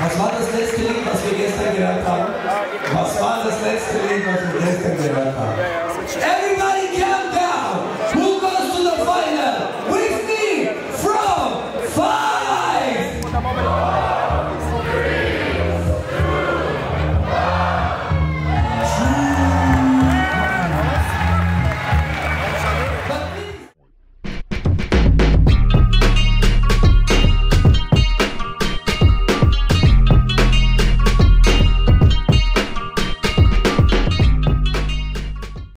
Was war das letzte Lied, was wir gestern gehört haben? Was war das letzte Lied, was wir gestern gehört haben? Every